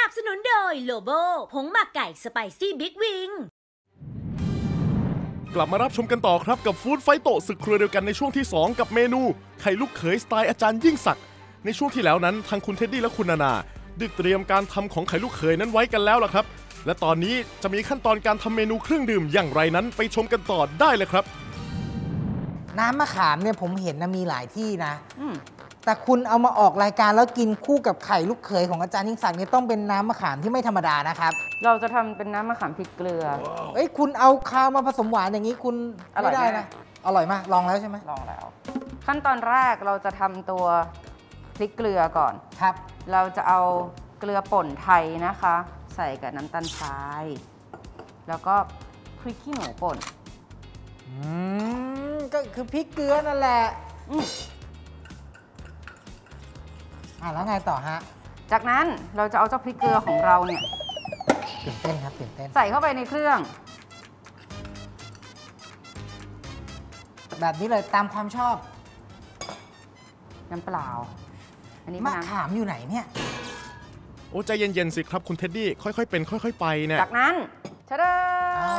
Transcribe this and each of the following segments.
นับสนุนโดยโลโบผงหมักไก่สไปซี่บิ๊กวิง กลับมารับชมกันต่อครับกับฟู้ดไฟโตะศึกครัวเดียวกันในช่วงที่ 2 กับเมนู ไข่ลูกเขยสไตล์อาจารย์ยิ่งศักดิ์ในช่วงที่แล้วนั้นทางคุณเท็ดดี้และคุณนานาได้เตรียมการทำของไข่ลูกเขยนั้นไว้กันแล้วล่ะครับ และตอนนี้จะมีขั้นตอนการทำเมนูเครื่องดื่มอย่างไรนั้นไปชมกันต่อได้เลยครับ น้ำมะขามเนี่ยผมเห็นนะมีหลายที่นะ อืม แต่คุณเอามาออกรายการแล้วกินคู่กับไข่ลูกเขยของอาจารย์ยิ่งศักดิ์เนี่ยต้องเป็นน้ำมะขามที่ไม่ธรรมดานะครับเราจะทำเป็นน้ำมะขามพริกเกลือ เอ้ยคุณเอาคาวมาผสมหวานอย่างนี้คุณอร่อยไม่ได้มากนะอร่อยมากลองแล้วใช่ไหมลองแล้ว ขั้นตอนแรกเราจะทำตัวพริกเกลือก่อน ครับ เราจะเอาเกลือป่นไทยนะคะ ใส่กับน้ำตาลทราย แล้วก็พริกขี้หนูป่น อืมก็คือพริกเกลือนั่นแหละ อืม อะแล้วไงต่อฮะจากนั้นเราจะเอาเจ้าพริกเกลือของเราเนี่ยตื่นเต้นครับตื่นเต้นใส่เข้าไปในเครื่อง แบบนี้เลยตามความชอบน้ำเปล่า อันนี้มะเป็นน้ขามอยู่ไหนเนี่ยโอ้ใจเย็นๆสิครับคุณเท็ดดี้ค่อยๆเป็น ค่อย ๆ ไปเนี่ยำจากนั้นชะเดอ๋อ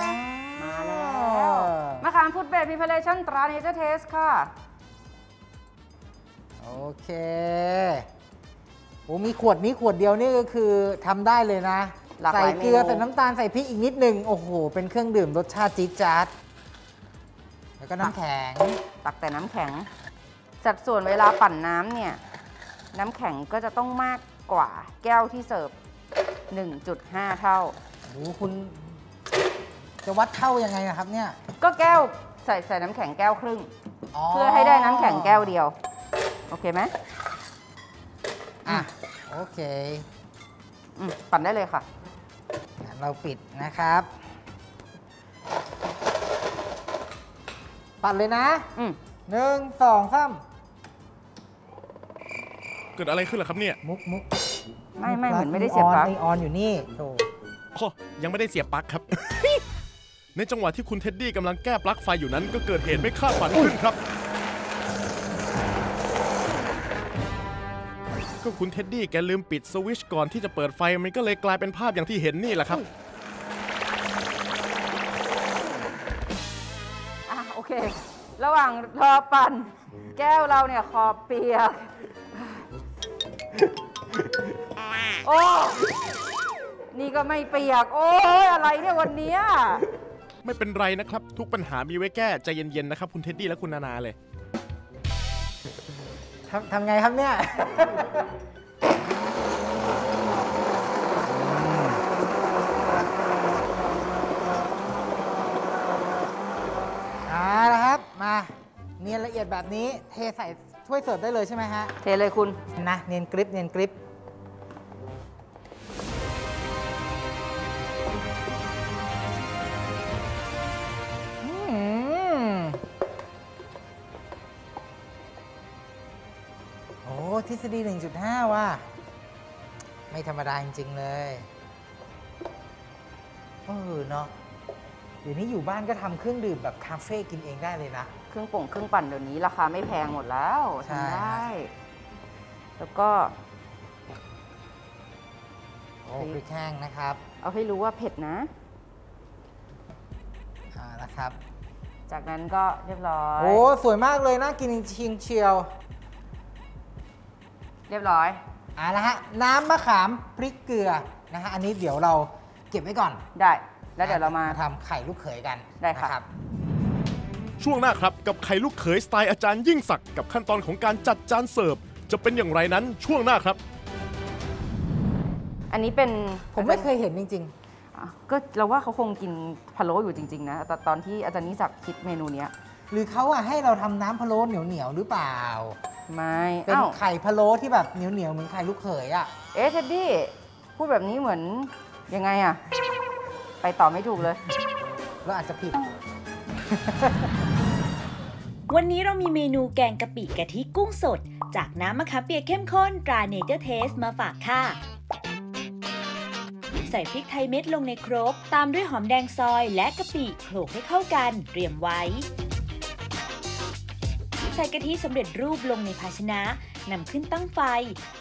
มาแล้วมะขามฟุตเบรดพิเพเลชั่นตราเนเจอร์เทสค่ะ โอเค โอ้มีขวดนี้ขวดเดียวนี่ก็คือทำได้เลยนะหลากหใส่ลายเกลือเมนูใส่น้ำตาลใส่พริกอีกนิดหนึ่งโอ้โห เป็นเครื่องดื่มรสชาติจี๊ดจ๊าดแล้วก็น้ำแข็ง ตักแต่น้ำแข็ง สัดส่วนเวลาปั่นน้ำเนี่ย น้ำแข็งก็จะต้องมากกว่าแก้วที่เสิร์ฟ 1.5 เท่าโอ้โหคุณจะวัดเท่ายังไงนะครับเนี่ย ก็แก้วใส่ใส่น้ำแข็งแก้วครึ่ง เพื่อให้ได้น้ำแข็งแก้วเดียว โอเคไหม อะโอเคอืมปั่นได้เลยค่ะงั้นเราปิดนะครับ ปัดเลยนะอืมหนึ่งสองสามเกิดอะไรขึ้นล่ะครับเนี่ย มุกมุกไม่ไม่เหมือนไม่ได้เสียบปลั๊กออนออนอยู่นี่โถอ๋อยังไม่ได้เสียบปลั๊กครับ ในจังหวะที่คุณเท็ดดี้กำลังแก้ปลั๊กไฟอยู่นั้น ก็เกิดเหตุไม่คาดฝันขึ้นครับ ก็คุณเท็ดดี้แกลืมปิดสวิตช์ก่อนที่จะเปิดไฟมันก็เลยกลายเป็นภาพอย่างที่เห็นนี่แหละครับ อะโอเค ระหว่างรอปั่นแก้วเราเนี่ยขอบเปียก โอ้ นี่ก็ไม่เปียก โอ้ยอะไรเนี่ยวันเนี้ย ไม่เป็นไรนะครับ ทุกปัญหามีไว้แก้ใจเย็นๆนะครับ คุณเท็ดดี้และคุณนานาเลย ทำทำไงครับเนี่ยเอาละครับมาเนียนละเอียดแบบนี้เทใส่ถ้วยเสิร์ฟได้เลยใช่ไหมฮะ เทเลยคุณ นะเนียนกริปเนียนกริป ทฤษฎี 1.5 ว่ะไม่ธรรมดาจริง ๆ เลยเออเนาะเดี๋ยวนี้อยู่บ้านก็ทำเครื่องดื่มแบบคาเฟ่กินเองได้เลยนะ เครื่องป่งเครื่องปั่นเดี๋ยวนี้ราคาไม่แพงหมดแล้วใช่ทำได้ แล้วก็โอ้พริกแห้งนะครับ เอาให้รู้ว่าเผ็ดนะอ่านะครับ จากนั้นก็เรียบร้อย โอ้ สวยมากเลยน่ากินจริงๆเชียว เรียบร้อยอ่าละฮะน้ำมะขามพริกเกลือนะฮะอันนี้เดี๋ยวเราเก็บไว้ก่อนได้ แล้วเดี๋ยวเรามาทำไข่ลูกเขยกันได้ค่ะนะครับ ช่วงหน้าครับกับไข่ลูกเขยสไตล์อาจารย์ยิ่งศักดิ์กับขั้นตอนของการจัดจานเสิร์ฟ จะเป็นอย่างไรนั้นช่วงหน้าครับ อันนี้เป็นผมไม่เคยเห็นจริง อะก็เราว่าเขาคงกินพะโล้อยู่จริง ๆ นะตอนตอนที่อาจารย์นิสักคิดเมนูเนี้ย ๆ หรือเขาอะให้เราทำน้ำพะโล้เหนียวๆหรือเปล่า ไม่เป็นอ้าวไข่พะโล้ที่แบบเหนียวๆเหมือนไข่ลูกเขยอะเอ๊ะเท็ดดี้พูดแบบนี้เหมือนยังไงอะไปต่อไม่ถูกเลย เราอาจจะผิด วันนี้เรามีเมนูแกงกะปิกะทิกุ้งสด จากน้ำมะขามเปียกเข้มข้นตราเนเจอร์เทสมาฝากค่ะ ใส่พริกไทยเม็ดลงในครก ตามด้วยหอมแดงซอยและกะปิโขลกให้เข้ากัน เตรียมไว้ใส่กะทิสำเร็จรูปลงในภาชนะนำขึ้นตั้งไฟ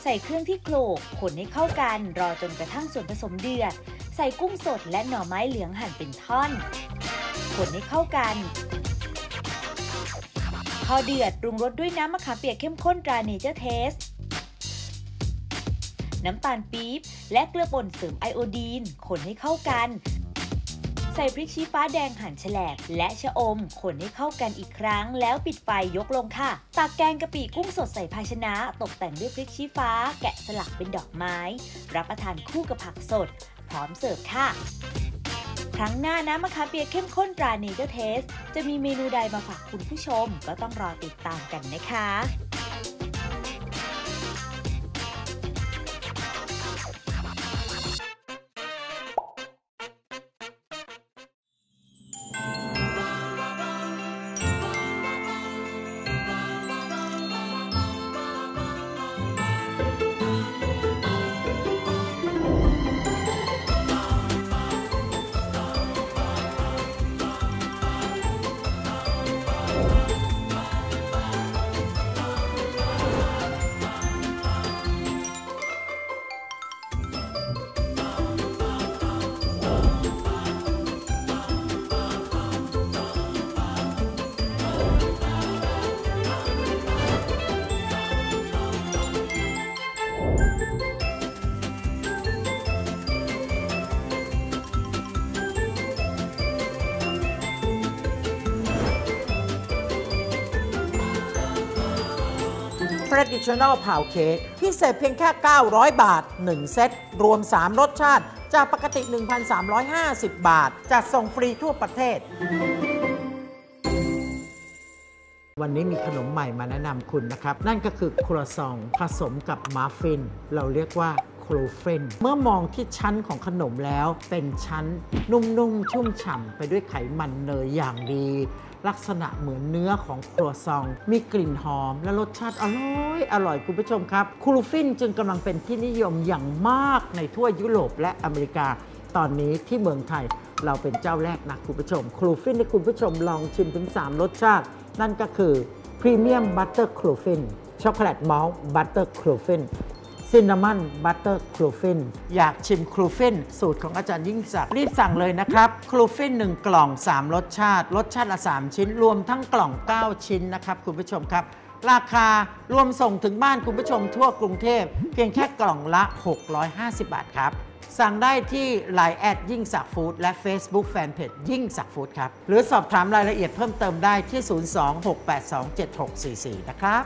ใส่เครื่องที่โขลกคนให้เข้ากัน รอจนกระทั่งส่วนผสมเดือด ใส่กุ้งสดและหน่อไม้เหลืองหั่นเป็นท่อนคนให้เข้ากันพอเดือดปรุงรสด้วยน้ำมะขามเปียกเข้มข้นตราเนเจอร์เทสน้ำตาลปี๊บและเกลือป่นเสริมไอโอดีนคนให้เข้ากัน ใส่พริกชี้ฟ้าแดงหั่นแฉลบและชะอมคนให้เข้ากันอีกครั้ง แล้วปิดไฟยกลงค่ะ ตักแกงกะปิกุ้งสดใส่ภาชนะ ตกแต่งด้วยพริกชี้ฟ้า แกะสลักเป็นดอกไม้ รับประทานคู่กับผักสด พร้อมเสิร์ฟค่ะครั้งหน้าน้ำมะขามเปียกเข้มข้นตราเนเจอร์เทส จะมีเมนูใดมาฝากคุณผู้ชม ก็ต้องรอติดตามกันนะคะ traditional pound cake พิเศษเพียงแค่ 900 บาท 1 เซต รวม 3 รสชาติ จากปกติ 1,350 บาท จัดส่งฟรีทั่วประเทศ วันนี้มีขนมใหม่มาแนะนำคุณนะครับ นั่นก็คือครัวซองผสมกับมาฟฟิน เราเรียกว่า ครูเฟน เมื่อมองที่ชั้นของขนมแล้ว เป็นชั้นนุ่มๆ ชุ่มฉ่ำไปด้วยไขมันเนยอย่างดี ลักษณะเหมือนเนื้อของครัวซอง มีกลิ่นหอม และรสชาติอร่อย อร่อยคุณผู้ชมครับ cruffin จึงกำลังเป็นที่นิยมอย่างมากในทั่วยุโรปและอเมริกา ตอนนี้ที่เมืองไทยเราเป็นเจ้าแรกนะคุณผู้ชม cruffin ให้คุณผู้ชมลองชิมถึง 3 รสชาติ นั่นก็คือ premium butter cruffin chocolate malt butter cruffin cinnamon butter cruffin อยากชิม cruffin สูตรของอาจารย์ยิ่งศักดิ์รีบสั่งเลยนะครับ cruffin 1 กล่อง 3 รสชาติ รสชาติละ 3 ชิ้น รวมทั้งกล่อง 9 ชิ้นนะครับ คุณผู้ชมครับ ราคารวมส่งถึงบ้านคุณผู้ชมทั่วกรุงเทพ เพียงแค่กล่องละ 650 บาทครับสั่งได้ที่ Line แอดยิ่งสักฟู้ดและ Facebook Fanpage ยิ่งสักฟู้ดครับ หรือสอบถามรายละเอียดเพิ่มเติมได้ที่ 026827644 นะครับ